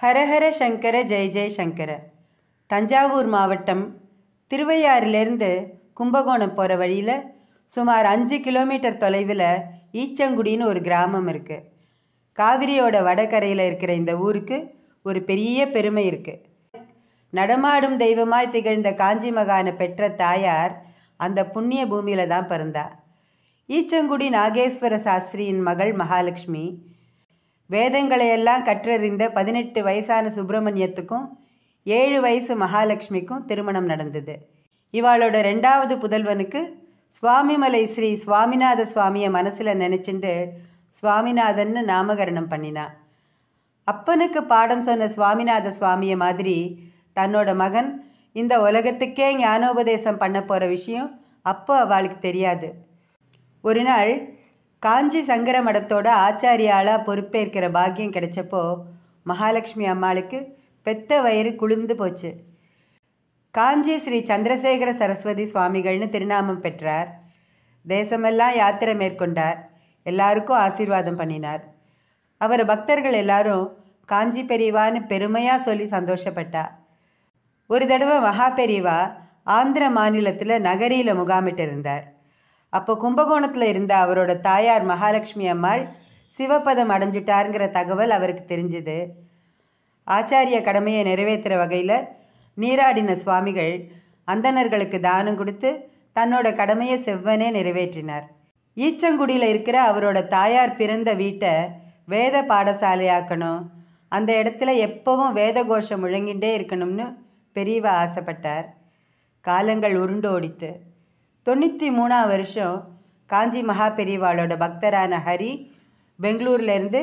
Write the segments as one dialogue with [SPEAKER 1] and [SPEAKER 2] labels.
[SPEAKER 1] ஹரஹர சங்கர ஜெய ஜெய் சங்கர. தஞ்சாவூர் மாவட்டம் திருவையாறிலிருந்து கும்பகோணம் போகிற வழியில் சுமார் அஞ்சு கிலோமீட்டர் தொலைவில் ஈச்சங்குடின்னு ஒரு கிராமம் இருக்குது காவிரியோட வடகரையில் இருக்கிற இந்த ஊருக்கு ஒரு பெரிய பெருமை இருக்குது நடமாடும் தெய்வமாய் திகழ்ந்த காஞ்சி மகானை பெற்ற தாயார் அந்த புண்ணிய பூமியில் தான் பிறந்தா. ஈச்சங்குடி நாகேஸ்வர சாஸ்திரியின் மகள் மகாலட்சுமி வேதங்களையெல்லாம் கற்றறிந்த பதினெட்டு வயசான சுப்பிரமணியத்துக்கும் ஏழு வயசு மகாலட்சுமிக்கும் திருமணம் நடந்தது. இவாளோட ரெண்டாவது புதல்வனுக்கு சுவாமிமலை ஸ்ரீ சுவாமிநாத சுவாமியை மனசில் நினச்சிண்டு சுவாமிநாதன்னு நாமகரணம் பண்ணினா. அப்பனுக்கு பாடம் சொன்ன சுவாமிநாத சுவாமியை மாதிரி தன்னோட மகன் இந்த உலகத்துக்கே ஞானோபதேசம் பண்ண போகிற விஷயம் அப்போ அவளுக்கு தெரியாது. ஒரு நாள் காஞ்சி சங்கர மடத்தோட ஆச்சாரியாளாக பொறுப்பேற்கிற பாக்கியம் கிடைச்சப்போ மகாலட்சுமி அம்மாளுக்கு பெத்த வயிறு குளிர்ந்து போச்சு. காஞ்சி ஸ்ரீ சந்திரசேகர சரஸ்வதி சுவாமிகள்னு திருநாமம் பெற்றார். தேசமெல்லாம் யாத்திரை மேற்கொண்டார். எல்லாருக்கும் ஆசீர்வாதம் பண்ணினார். அவர் பக்தர்கள் எல்லாரும் காஞ்சி பெரியவான்னு பெருமையாக சொல்லி சந்தோஷப்பட்டா. ஒரு தடவை மகா பெரியவா ஆந்திர மாநிலத்தில் நகரியில் முகாமிட்டு இருந்தார் அப்போ கும்பகோணத்தில் இருந்த அவரோட தாயார் மகாலட்சுமி அம்மாள் சிவபதம் அடைஞ்சிட்டாருங்கிற தகவல் அவருக்கு தெரிஞ்சுது. ஆச்சாரிய கடமையை நிறைவேற்றுற வகையில் நீராடின சுவாமிகள் அந்தணர்களுக்கு தானம் கொடுத்து தன்னோட கடமையை செவ்வனே நிறைவேற்றினார். ஈச்சங்குடியில் இருக்கிற அவரோட தாயார் பிறந்த வீட்டை வேத பாடசாலையாக்கணும். அந்த இடத்துல எப்பவும் வேத கோஷம் முழங்கிட்டே இருக்கணும்னு பெரியவா ஆசைப்பட்டார். காலங்கள் உருண்டு ஓடித்து தொண்ணூற்றி மூணாம் வருஷம் காஞ்சி மகா பெரியவாளோட பக்தரான ஹரி பெங்களூர்லேருந்து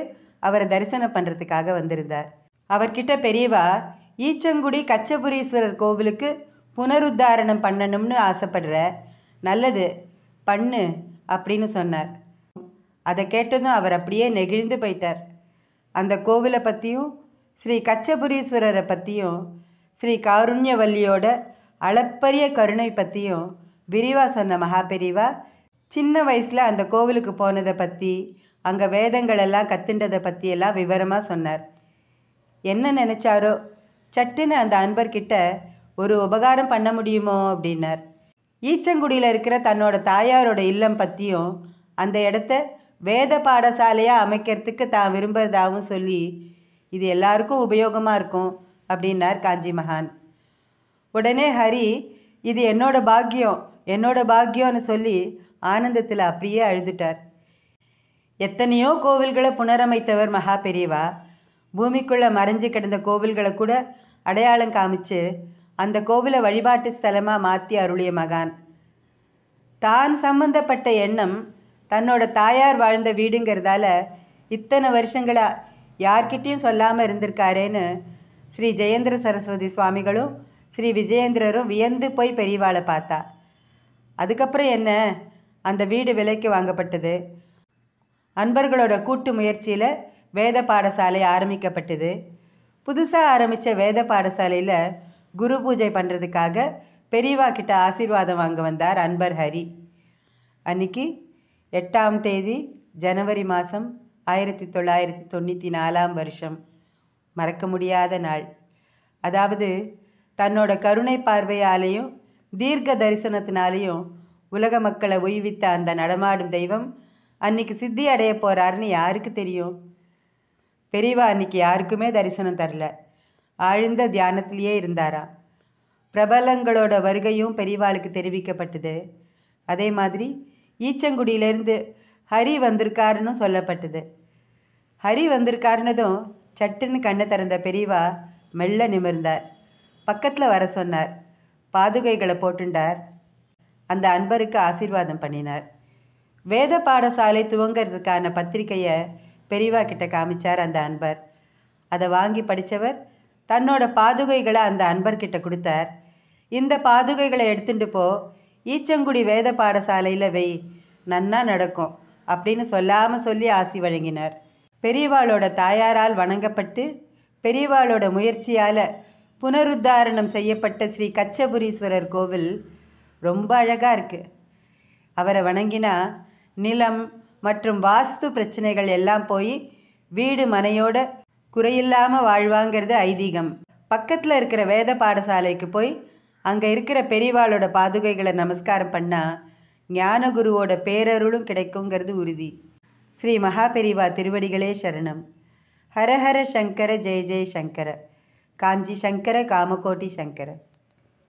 [SPEAKER 1] அவரை தரிசனம் பண்ணுறதுக்காக வந்திருந்தார். அவர்கிட்ட பெரியவா ஈச்சங்குடி கச்சபுரீஸ்வரர் கோவிலுக்கு புனருத்தாரணம் பண்ணணும்னு ஆசைப்படுற நல்லது பண்ணு அப்படின்னு சொன்னார். அதை கேட்டதும் அவர் அப்படியே நெகிழ்ந்து போயிட்டார். அந்த கோவிலை பற்றியும் ஸ்ரீ கச்சபுரீஸ்வரரை பற்றியும் ஸ்ரீ காருண்யவல்லியோட அளப்பரிய கருணை பற்றியும் விரிவாக சொன்ன மகாபெரிவா சின்ன வயசில் அந்த கோவிலுக்கு போனதை பற்றி அங்கே வேதங்கள் எல்லாம் கத்துண்டதை பற்றியெல்லாம் விவரமாக சொன்னார். என்ன நினச்சாரோ சட்டுன்னு அந்த அன்பர்கிட்ட ஒரு உபகாரம் பண்ண முடியுமோ? அப்படின்னார். ஈச்சங்குடியில் இருக்கிற தன்னோட தாயாரோட இல்லம் பற்றியும் அந்த இடத்த வேத பாடசாலையாக அமைக்கிறதுக்கு தான் விரும்புகிறதாகவும் சொல்லி இது எல்லாருக்கும் உபயோகமாக இருக்கும் அப்படின்னார் காஞ்சி மகான். உடனே ஹரி இது என்னோட பாக்கியம் என்னோட பாக்கியம்னு சொல்லி ஆனந்தத்தில் அப்படியே அழுதுட்டார். எத்தனையோ கோவில்களை புனரமைத்தவர் மகா பெரியவா. பூமிக்குள்ளே மறைஞ்சு கிடந்த கோவில்களை கூட அடையாளம் காமிச்சு அந்த கோவிலை வழிபாட்டு ஸ்தலமாக மாற்றி அருளிய மகான். தான் சம்பந்தப்பட்ட எண்ணம் தன்னோட தாயார் வாழ்ந்த வீடுங்கிறதால இத்தனை வருஷங்களா யார்கிட்டயும் சொல்லாமல் இருந்திருக்காரேன்னு ஸ்ரீ ஜெயேந்திர சரஸ்வதி சுவாமிகளும் ஸ்ரீ விஜயேந்திரரும் வியந்து போய் பெரியவாளை பார்த்தா. அதுக்கப்புறம் என்ன? அந்த வீடு விலைக்கு வாங்கப்பட்டது. அன்பர்களோட கூட்டு முயற்சியில் வேத பாடசாலை ஆரம்பிக்கப்பட்டது. புதுசாக ஆரம்பித்த வேத பாடசாலையில் குரு பூஜை பண்ணுறதுக்காக பெரியவா கிட்ட ஆசீர்வாதம் வாங்க வந்தார் அன்பர் ஹரி. அன்னைக்கு எட்டாம் தேதி ஜனவரி மாதம் ஆயிரத்தி தொள்ளாயிரத்தி தொண்ணூற்றி நாலாம் வருஷம். மறக்க முடியாத நாள். அதாவது தன்னோட கருணை பார்வையாலேயும் தீர்க்க தரிசனத்தினாலேயும் உலக மக்களை உய்வித்த அந்த நடமாடும் தெய்வம் அன்னைக்கு சித்தி அடைய போகிறாருன்னு யாருக்கு தெரியும்? பெரியவா அன்னைக்கு யாருக்குமே தரிசனம் தரல. ஆழ்ந்த தியானத்திலேயே இருந்தாராம் பிரபலங்களோட வருகையும் பெரியவாளுக்கு தெரிவிக்கப்பட்டது. அதே மாதிரி ஈச்சங்குடியிலேருந்து ஹரி வந்திருக்காருன்னு சொல்லப்பட்டது. ஹரி வந்திருக்காருனதும் சட்டுன்னு கண்ணை திறந்த பெரியவா மெல்ல நிமிர்ந்தார். பக்கத்தில் வர சொன்னார். பாதுகைகளை போட்டுண்டார். அந்த அன்பருக்கு ஆசீர்வாதம் பண்ணினார். வேத பாடசாலை துவங்கிறதுக்கான பத்திரிக்கையை பெரியவா கிட்ட காமிச்சார் அந்த அன்பர். அதை வாங்கி படித்தவர் தன்னோட பாதுகைகளை அந்த அன்பர்கிட்ட கொடுத்தார். இந்த பாதுகைகளை எடுத்துட்டு போ ஈச்சங்குடி வேத பாடசாலையில் வை நன்னா நடக்கும் அப்படின்னு சொல்லாமல் சொல்லி ஆசி வழங்கினார். பெரியவாளோட தாயாரால் வணங்கப்பட்டு பெரியவாளோட முயற்சியால் புனருத்தாரணம் செய்யப்பட்ட ஸ்ரீ கச்சபுரீஸ்வரர் கோவில் ரொம்ப அழகாக இருக்குது அவரை வணங்கினா நிலம் மற்றும் வாஸ்து பிரச்சனைகள் எல்லாம் போய் வீடு மனையோட குறையில்லாமல் வாழ்வாங்கிறது ஐதீகம். பக்கத்தில் இருக்கிற வேத பாடசாலைக்கு போய் அங்கே இருக்கிற பெரியவாளோட பாதுகைகளை நமஸ்காரம் பண்ணால் ஞானகுருவோட பேரருளும் கிடைக்குங்கிறது உறுதி. ஸ்ரீ மகாபெரிவா திருவடிகளே சரணம். ஹரஹர சங்கர ஜெய ஜெய சங்கர. காஞ்சி சங்கர காமகோட்டி சங்கர